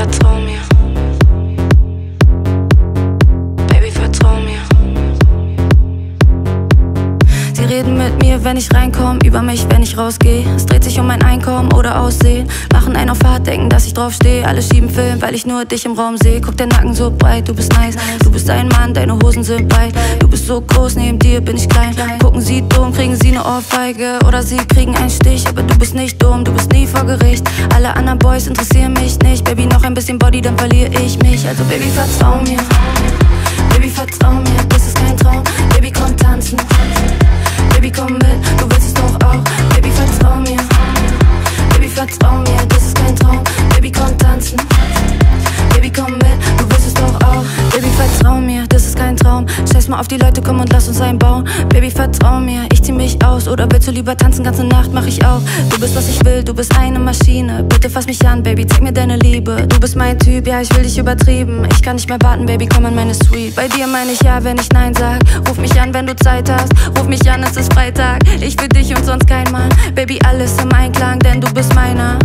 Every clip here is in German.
I told you. Mir, wenn ich reinkomm, über mich, wenn ich rausgeh. Es dreht sich um mein Einkommen oder Aussehen. Machen einen auf hart, denken, dass ich drauf stehe. Alle schieben Film, weil ich nur dich im Raum sehe. Guck, der Nacken so breit, du bist nice. Du bist ein Mann, deine Hosen sind breit. Du bist so groß, neben dir bin ich klein. Gucken sie dumm, kriegen sie ne Ohrfeige oder sie kriegen einen Stich. Aber du bist nicht dumm, du bist nie vor Gericht. Alle anderen Boys interessieren mich nicht. Baby, noch ein bisschen Body, dann verliere ich mich. Also, Baby, vertrau mir. Baby, vertrau mir, Baby, vertrau mir, mal auf die Leute, komm und lass uns einbauen. Baby, vertrau mir, ich zieh mich aus. Oder willst du lieber tanzen, ganze Nacht mach ich auch. Du bist, was ich will, du bist eine Maschine. Bitte fass mich an, Baby, zeig mir deine Liebe. Du bist mein Typ, ja, ich will dich übertrieben. Ich kann nicht mehr warten, Baby, komm in meine Suite. Bei dir meine ich ja, wenn ich Nein sag. Ruf mich an, wenn du Zeit hast. Ruf mich an, es ist Freitag. Ich für dich und sonst kein Mann. Baby, alles im Einklang, denn du bist meiner.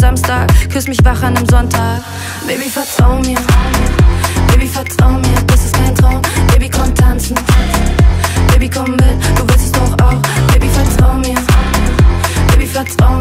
Samstag, küss mich wach an einem Sonntag. Baby, vertrau mir. Baby, vertrau mir, das ist kein Traum. Baby, komm tanzen. Baby, komm mit, du willst es doch auch. Baby, vertrau mir. Baby, vertrau mir.